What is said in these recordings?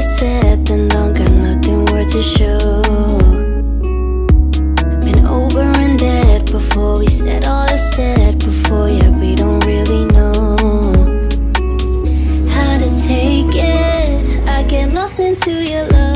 said Got nothing worth to show Been over and dead before we said all I said before we don't really know how to take it. I get lost into your love.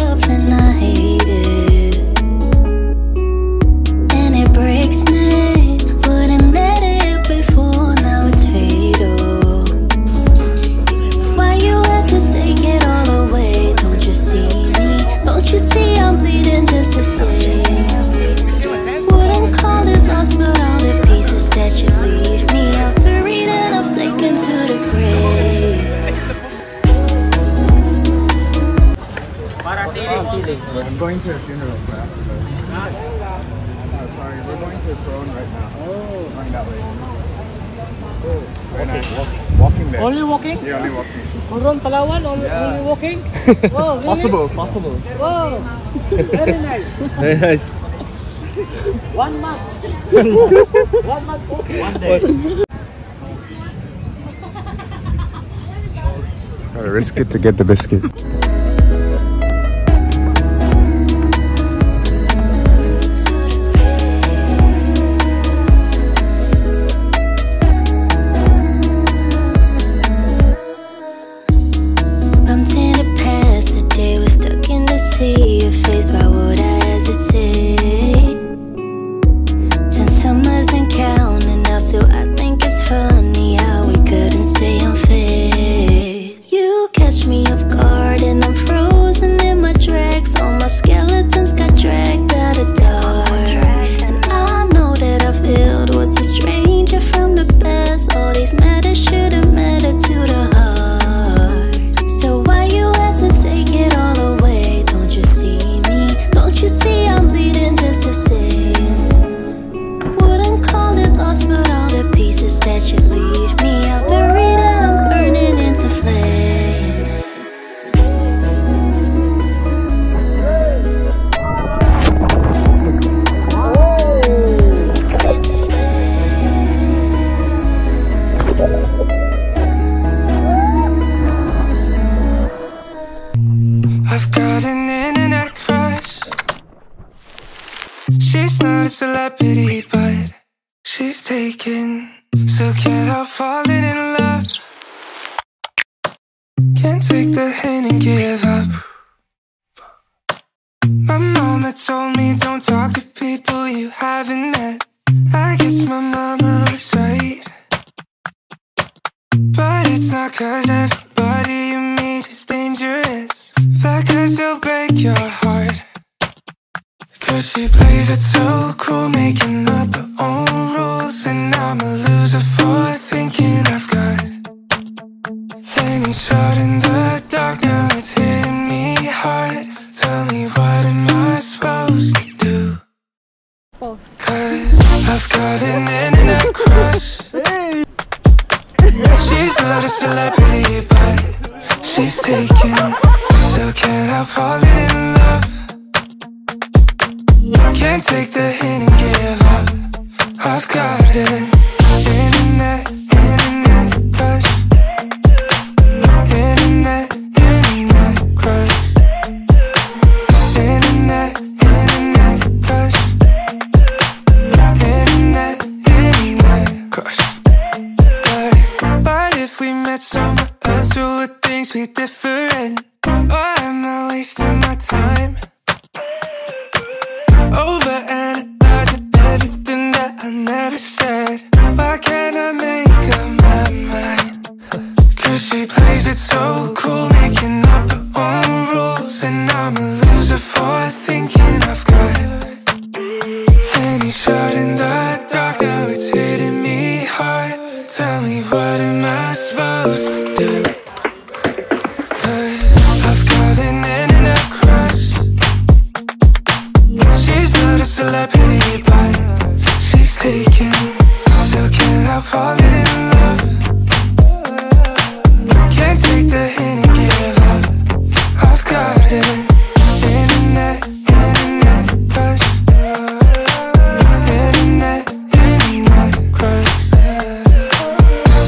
I'm going to a funeral for after this. Oh, sorry, we're going to a throne right now. Oh. Going that way. Oh, very nice. Walking, walking there. Only walking? Yeah, only walking. Coron, Palawan, only, Yeah. only walking? Wow, really? Possible, possible. Wow, very nice. Very nice. One month. One month walking. One day. Gotta risk it to get the biscuit. She's not a celebrity, but she's taken. So can't help falling in love. Can't take the hint and give up. My mama told me don't talk to people you haven't met. I guess my mama was right. But it's not cause everybody you meet is dangerous. But cause they'll break your cool, making up her own rules. And I'm a loser for thinking I've got any shot in the dark. Now it's hitting me hard. Tell me what am I supposed to do? Cause I've got an internet crush. She's not a celebrity, but she's taken. So can I fall in love. Can't take the hint and give up. I've got it internet, internet crush. Internet, internet crush. Internet, internet crush. Internet, internet crush. But, but if we met somewhere else, or would things be different? Taken. Still can't help falling in love. Can't take the hint and give up. I've got an internet, internet crush. Internet, internet crush.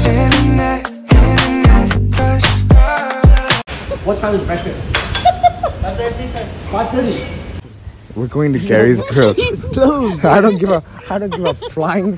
Internet, internet crush. What time is breakfast? 5.30 we're going to Gary's grill. closed. I don't give a I don't give a flying